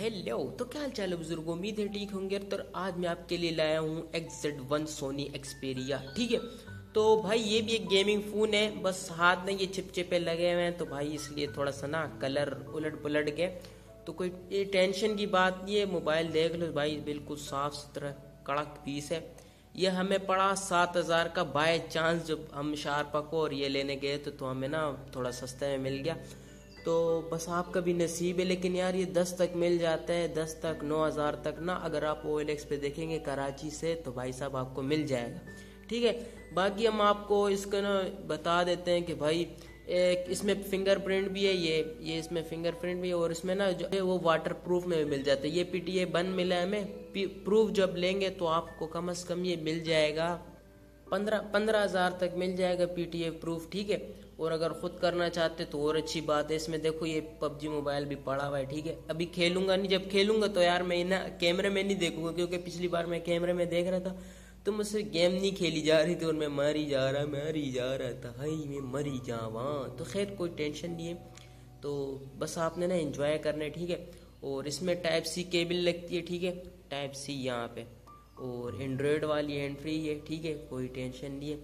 Hello तो क्या हाल चाल है बुज़ुर्ग? उम्मीद है ठीक होंगे तो आज मैं आपके लिए लाया हूँ X Z one Sony Xperia ठीक है? तो भाई ये भी एक गेमिंग फ़ोन है बस हाथ में ये चिपचिपे लगे हुए हैं तो भाई इसलिए थोड़ा सा ना कलर उलट पुलट गए। तो कोई ये टेंशन की बात नहीं है मोबाइल देख लो भाई बिल्कुल साफ़ सुथरा कड़क पीस है। ये हमें पड़ा सात हज़ार का बाय चांस जब हम शारपा को और ये लेने गए तो, तो हमें ना थोड़ा सस्ते में मिल गया। तो बस आपका भी नसीब है, लेकिन यार ये दस तक मिल जाता है, दस तक, नौ हज़ार तक ना। अगर आप ओ पे देखेंगे, कराची से तो भाई साहब आपको मिल जाएगा। ठीक है, बाकी हम आपको इसका ना बता देते हैं कि भाई, एक इसमें फिंगरप्रिंट भी है, ये ये इसमें फिंगरप्रिंट भी है, और इसमें ना जो है वो वाटर प्रूफ में भी मिल जाता है। ये पीटीए बन मिला है हमें प्रूफ जब लेंगे तो आपको कम अज़ कम ये मिल जाएगा, पंद्रह पंद्रह हज़ार तक मिल जाएगा पीटीए प्रूफ ठीक है। और अगर खुद करना चाहते तो और अच्छी बात है। इसमें देखो ये पबजी मोबाइल भी पड़ा हुआ है, ठीक है? अभी खेलूँगा नहीं, जब खेलूँगा तो यार मैं ना कैमरे में नहीं देखूँगा, क्योंकि पिछली बार मैं कैमरे में देख रहा था तो मुझसे गेम नहीं खेली जा रही थी और मैं मरी जा रहा, मरी जा रहा था। हाई मैं मरी जावा। तो खैर, कोई टेंशन नहीं है। तो बस आपने ना इंजॉय करना है, ठीक है? और इसमें टाइप सी केबल लगती है, ठीक है? टाइप सी यहाँ पे। और एंड्रॉयड वाली एंट्री है, ठीक है? कोई टेंशन नहीं है।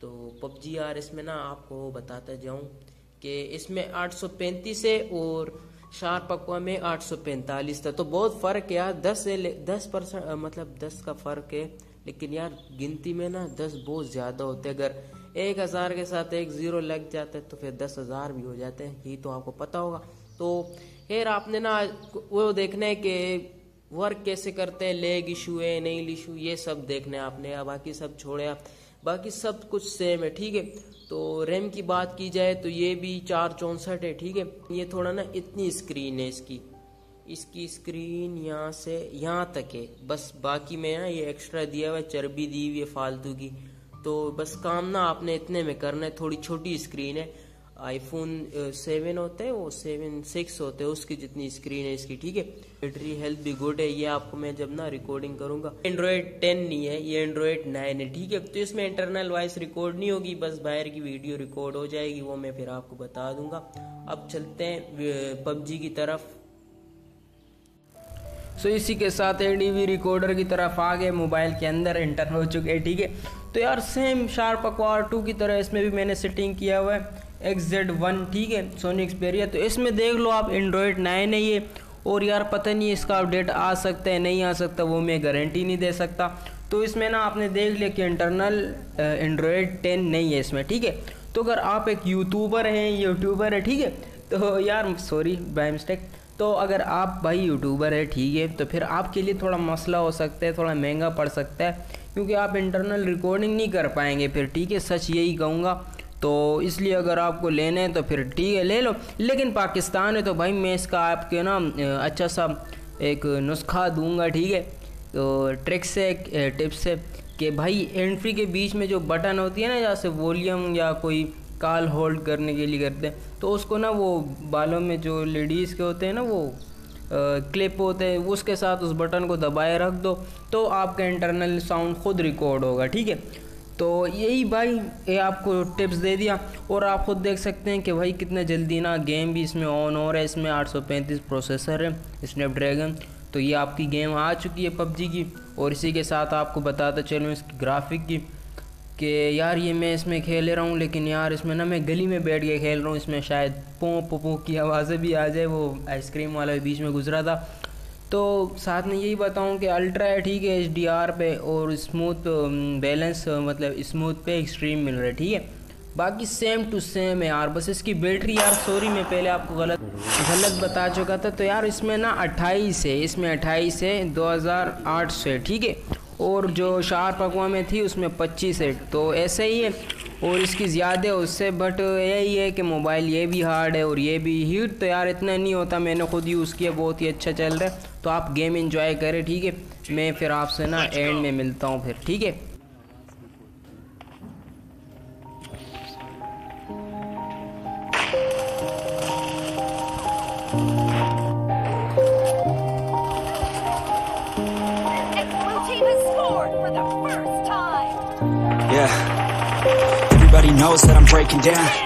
तो पबजी आर इसमें ना आपको बताता जाऊँ कि इसमें 835 है और शार पकवा में 845 था। तो बहुत फ़र्क है यार 10 से दस परसेंट मतलब 10 का फ़र्क है, लेकिन यार गिनती में ना 10 बहुत ज़्यादा होते अगर एक हज़ार के साथ एक ज़ीरो लग जाता है तो फिर दस हज़ार भी हो जाते हैं, यही तो आपको पता होगा। तो खैर, आपने ना वो देखना है कि वर्क कैसे करते हैं लेग इशू है नहीं इशू ये सब देखना है आपने बाकी सब छोड़े आप। बाकी सब कुछ सेम है, ठीक है? तो रैम की बात की जाए तो ये भी चार चौंसठ है, ठीक है? ये थोड़ा ना इतनी स्क्रीन है इसकी। इसकी स्क्रीन यहाँ से यहाँ तक है। बस बाकी में ना ये एक्स्ट्रा दिया हुआ चर्बी दी हुई है फालतू की। तो बस काम ना आपने इतने में करना है, थोड़ी छोटी स्क्रीन है। आईफोन सेवन होते हैं वो सेवन सिक्स होते हैं उसकी जितनी स्क्रीन है इसकी ठीक है? बैटरी हेल्थ भी गुड है ये आपको मैं जब ना रिकॉर्डिंग करूँगा। एंड्रॉयड टेन नहीं है ये एंड्रॉयड नाइन है ठीक है? तो इसमें इंटरनल वॉइस रिकॉर्ड नहीं होगी बस बाहर की वीडियो रिकॉर्ड हो जाएगी वो मैं फिर आपको बता दूँगा। अब चलते हैं पबजी की तरफ़। सो so, इसी के साथ एडीवी रिकॉर्डर की तरफ़ आ गए मोबाइल के अंदर इंटर हो चुके हैं ठीक है? तो यार सेम शार्प अक्वार टू की तरह इसमें भी मैंने सेटिंग किया हुआ है। एक्स जेड वन ठीक है? सोनी एक्सपेरिया तो इसमें देख लो आप एंड्रॉयड नाइन है ये। और यार पता नहीं इसका अपडेट आ सकता है, नहीं आ सकता, वो मैं गारंटी नहीं दे सकता। तो इसमें ना आपने देख लिया कि इंटरनल एंड्रॉयड टेन नहीं है इसमें, ठीक है? तो अगर आप एक यूट्यूबर हैं यूट्यूबर है, ठीक है? तो यार सॉरी बाय मिस्टेक तो अगर आप भाई यूट्यूबर है, ठीक है तो फिर आपके लिए थोड़ा मसला हो सकता है, थोड़ा महँगा पड़ सकता है, क्योंकि आप इंटरनल रिकॉर्डिंग नहीं कर पाएँगे फिर, ठीक है? सच यही कहूँगा। तो इसलिए अगर आपको लेने हैं तो फिर ठीक है, ले लो। लेकिन पाकिस्तान है तो भाई मैं इसका आपके ना अच्छा सा एक नुस्खा दूँगा, ठीक है? तो ट्रिक से टिप्स से कि भाई एंट्री के बीच में जो बटन होती है ना, जैसे वॉल्यूम या कोई कॉल होल्ड करने के लिए करते हैं तो उसको ना वो बालों में जो लेडीज़ के होते हैं ना वो क्लिप होते हैं, उसके साथ उस बटन को दबाए रख दो तो आपका इंटरनल साउंड खुद रिकॉर्ड होगा, ठीक है? तो यही भाई, ये आपको टिप्स दे दिया। और आप खुद देख सकते हैं कि भाई कितना जल्दी ना गेम भी इसमें ऑन हो रहा है। इसमें 835 प्रोसेसर है स्नैपड्रैगन तो ये आपकी गेम आ चुकी है पबजी की। और इसी के साथ आपको बताता चलूँ इसकी ग्राफिक की कि यार ये मैं इसमें खेल रहा हूँ, लेकिन यार इसमें ना मैं गली में बैठ के खेल रहा हूँ। इसमें शायद पों पों की आवाज़ें भी आ जाए, वो आइसक्रीम वाला बीच में गुजरा था। तो साथ में यही बताऊँ कि अल्ट्रा है, ठीक है एच डी आर पे और स्मूथ बैलेंस मतलब स्मूथ पे एक्सट्रीम मिल रहा है, ठीक है? बाकी सेम टू सेम है यार, बस इसकी बैटरी यार सॉरी मैं पहले आपको गलत गलत बता चुका था। तो यार इसमें ना 28 है, इसमें 28 है 2800 से, ठीक है? और जो शार पकवा में थी, उसमें 25 है तो ऐसे ही है। और इसकी ज़्यादा है उससे बट यही है कि मोबाइल ये भी हार्ड है और ये भी हीट तो यार इतना नहीं होता, मैंने खुद यूज़ किया, बहुत ही अच्छा चल रहा है। तो आप गेम इंजॉय करें ठीक है मैं फिर आपसे ना एंड में मिलता हूँ फिर ठीक है Yeah Everybody knows that I'm breaking down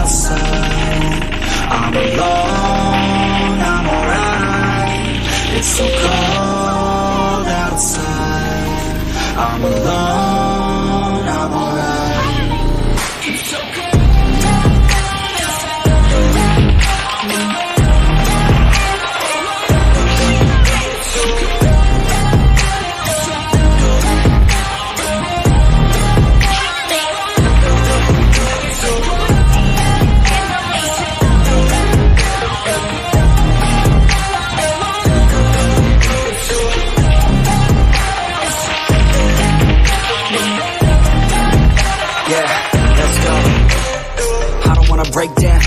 outside. I'm alone,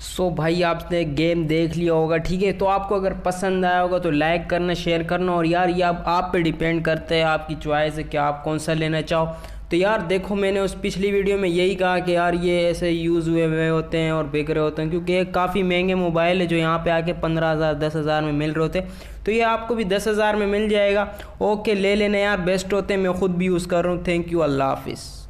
so so, भाई, आपने गेम देख लिया होगा, ठीक है? तो आपको अगर पसंद आया होगा तो लाइक करना शेयर करना, और यार, ये आप आप पे डिपेंड करते हैं आपकी चॉइस है कि आप कौन सा लेना चाहो। तो यार देखो मैंने उस पिछली वीडियो में यही कहा कि यार ये ऐसे यूज़ हुए हुए होते हैं और बिक रहे होते हैं, क्योंकि ये काफ़ी महँगे मोबाइल है जो यहाँ पे आके पंद्रह हज़ार, दस हज़ार में मिल रहे होते तो ये आपको भी दस हज़ार में मिल जाएगा। ओके, ले लेना यार, बेस्ट होते हैं, मैं ख़ुद भी यूज़ कर रहा हूँ। थैंक यू, अल्लाह हाफिज़।